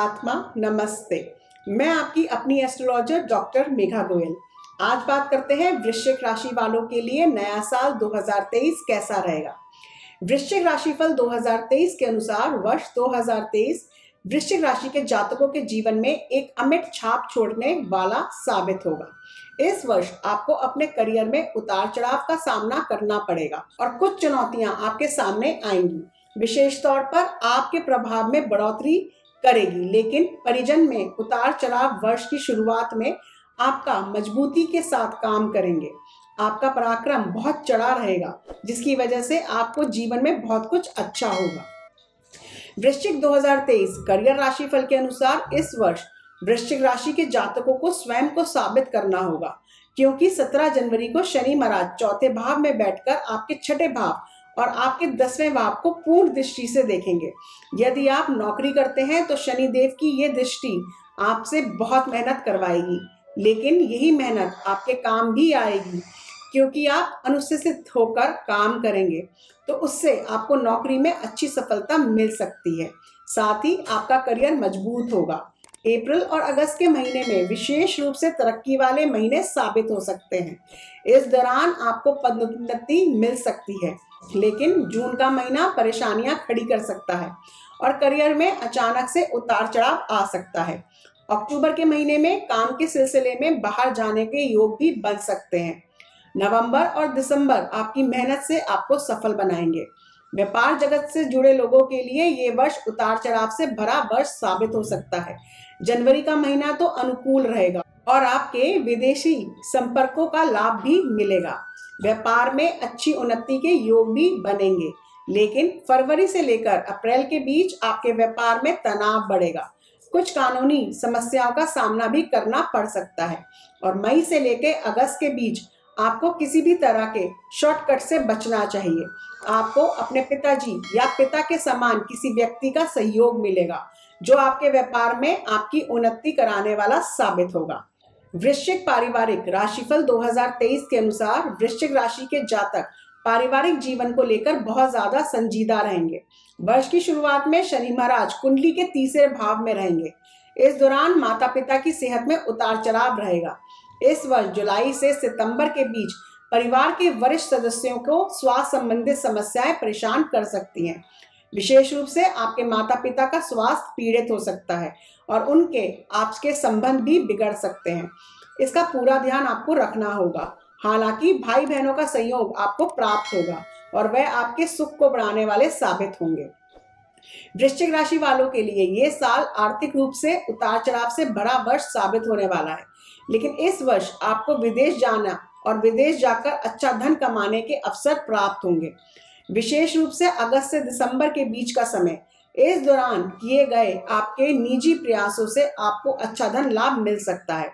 आत्मा, नमस्ते। मैं आपकी अपनी एस्ट्रोलॉजर डॉक्टर मेघा गोयल। आज बात करते हैं वृश्चिक राशि वालों के लिए नया साल 2023 कैसा रहेगा। वृश्चिक राशिफल 2023 के अनुसार वर्ष 2023 वृश्चिक राशि के जातकों के जीवन में एक अमिट छाप छोड़ने वाला साबित होगा। इस वर्ष आपको अपने करियर में उतार चढ़ाव का सामना करना पड़ेगा और कुछ चुनौतियाँ आपके सामने आएँगी। विशेष तौर पर आपके प्रभाव में बढ़ोतरी करेगी। लेकिन परिजन में उतार चढ़ाव वर्ष की शुरुआत में आपका मजबूती के साथ काम करेंगे। आपका पराक्रम बहुत चढ़ा रहेगा, जिसकी वजह से आपको जीवन में बहुत कुछ अच्छा होगा। वृश्चिक 2023 करियर राशि फल के अनुसार इस वर्ष वृश्चिक राशि के जातकों को स्वयं को साबित करना होगा, क्योंकि 17 जनवरी को शनि महाराज चौथे भाव में बैठकर आपके छठे भाव और आपके दसवें भाव को पूर्ण दृष्टि से देखेंगे। यदि आप नौकरी करते हैं तो शनि देव की ये दृष्टि आपसे बहुत मेहनत करवाएगी। लेकिन यही मेहनत आपके काम भी आएगी, क्योंकि आप अनुशासित होकर काम करेंगे तो उससे आपको नौकरी में अच्छी सफलता मिल सकती है। साथ ही आपका करियर मज़बूत होगा। अप्रैल और अगस्त के महीने में विशेष रूप से तरक्की वाले महीने साबित हो सकते हैं। इस दौरान आपको पदोन्नति मिल सकती है। लेकिन जून का महीना परेशानियाँ खड़ी कर सकता है और करियर में अचानक से उतार चढ़ाव आ सकता है। अक्टूबर के महीने में काम के सिलसिले में बाहर जाने के योग भी बन सकते हैं। नवंबर और दिसंबर आपकी मेहनत से आपको सफल बनाएँगे। व्यापार जगत से जुड़े लोगों के लिए ये वर्ष उतार चढ़ाव से भरा वर्ष साबित हो सकता है। जनवरी का महीना तो अनुकूल रहेगा और आपके विदेशी संपर्कों का लाभ भी मिलेगा। व्यापार में अच्छी उन्नति के योग भी बनेंगे। लेकिन फरवरी से लेकर अप्रैल के बीच आपके व्यापार में तनाव बढ़ेगा। कुछ कानूनी समस्याओं का सामना भी करना पड़ सकता है और मई से लेकर अगस्त के बीच आपको किसी भी तरह के शॉर्टकट से बचना चाहिए। आपको अपने पिताजी या पिता के समान किसी व्यक्ति का सहयोग मिलेगा, जो आपके व्यापार में आपकी उन्नति कराने वाला साबित होगा। वृश्चिक पारिवारिक राशिफल 2023 के अनुसार वृश्चिक राशि के जातक पारिवारिक जीवन को लेकर बहुत ज़्यादा संजीदा रहेंगे। वर्ष की शुरुआत में शनि महाराज कुंडली के तीसरे भाव में रहेंगे। इस दौरान माता पिता की सेहत में उतार चढ़ाव रहेगा। इस वर्ष जुलाई से सितंबर के बीच परिवार के वरिष्ठ सदस्यों को स्वास्थ्य संबंधित समस्याएँ परेशान कर सकती हैं। विशेष रूप से आपके माता पिता का स्वास्थ्य पीड़ित हो सकता है और उनके, आपके संबंध भी बिगड़ सकते हैं। इसका पूरा ध्यान आपको रखना होगा। हालाँकि भाई बहनों का संयोग आपको प्राप्त होगा और वह आपके सुख को बढ़ाने वाले साबित होंगे। वृश्चिक राशि वालों के लिए ये साल आर्थिक रूप से उतार चढ़ाव से बड़ा वर्ष साबित होने वाला है। लेकिन इस वर्ष आपको विदेश जाना और विदेश जाकर अच्छा धन कमाने के अवसर प्राप्त होंगे। विशेष रूप से अगस्त से दिसंबर के बीच का समय। इस दौरान किए गए आपके निजी प्रयासों से आपको अच्छा धन लाभ मिल सकता है।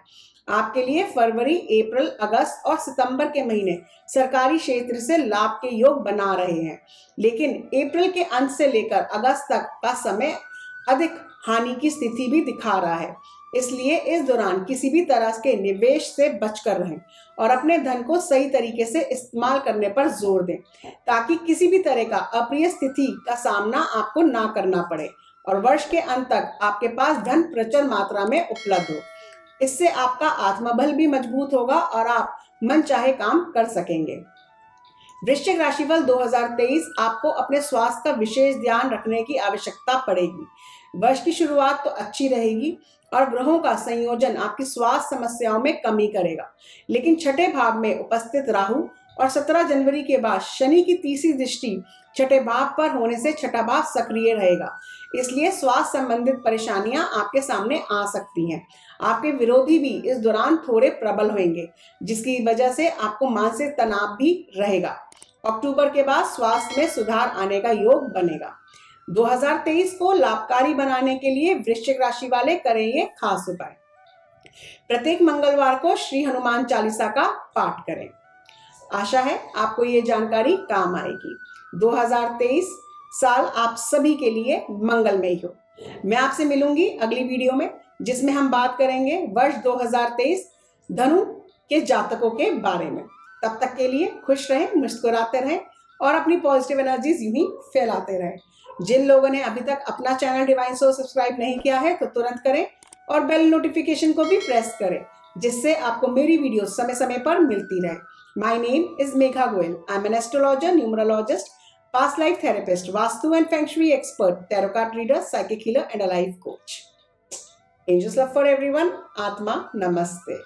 आपके लिए फरवरी, अप्रैल, अगस्त और सितंबर के महीने सरकारी क्षेत्र से लाभ के योग बना रहे हैं। लेकिन अप्रैल के अंत से लेकर अगस्त तक का समय अधिक हानि की स्थिति भी दिखा रहा है। इसलिए इस दौरान किसी भी तरह के निवेश से बचकर रहें और अपने धन को सही तरीके से इस्तेमाल करने पर ज़ोर दें, ताकि किसी भी तरह का अप्रिय स्थिति का सामना आपको ना करना पड़े और वर्ष के अंत तक आपके पास धन प्रचुर मात्रा में उपलब्ध हो। इससे आपका आत्मबल भी मज़बूत होगा और आप मन चाहे काम कर सकेंगे। वृश्चिक राशि राशिफल 2023 आपको अपने स्वास्थ्य का विशेष ध्यान रखने की आवश्यकता पड़ेगी। वर्ष की शुरुआत तो अच्छी रहेगी और ग्रहों का संयोजन आपकी स्वास्थ्य समस्याओं में कमी करेगा। लेकिन छठे भाव में उपस्थित राहु और 17 जनवरी के बाद शनि की तीसरी दृष्टि छठे भाव पर होने से छठा भाव सक्रिय रहेगा। इसलिए स्वास्थ्य संबंधित परेशानियाँ आपके सामने आ सकती हैं। आपके विरोधी भी इस दौरान थोड़े प्रबल होंगे, जिसकी वजह से आपको मानसिक तनाव भी रहेगा। अक्टूबर के बाद स्वास्थ्य में सुधार आने का योग बनेगा। 2023 को लाभकारी बनाने के लिए वृश्चिक राशि वाले करें ये खास उपाय। प्रत्येक मंगलवार को श्री हनुमान चालीसा का पाठ करें। आशा है आपको ये जानकारी काम आएगी। 2023 साल आप सभी के लिए मंगलमय हो। मैं आपसे मिलूँगी अगली वीडियो में, जिसमें हम बात करेंगे वर्ष 2023 धनु के जातकों के बारे में। तब तक के लिए खुश रहें, मुस्कुराते रहें और अपनी पॉजिटिव एनर्जीज यूँ ही फैलाते रहें। जिन लोगों ने अभी तक अपना चैनल डिवाइन सो सब्सक्राइब नहीं किया है तो तुरंत करें और बेल नोटिफिकेशन को भी प्रेस करें, जिससे आपको मेरी वीडियो समय समय पर मिलती रहे। My name is Megha Goel. I'm an astrologer, numerologist, past life therapist, Vastu and Feng Shui expert, tarot card reader, psychic healer, and a life coach. Angels love for everyone. Atma Namaste.